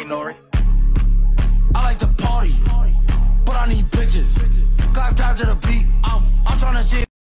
Hey, Nori. I like to party, but I need bitches. Clap drive to the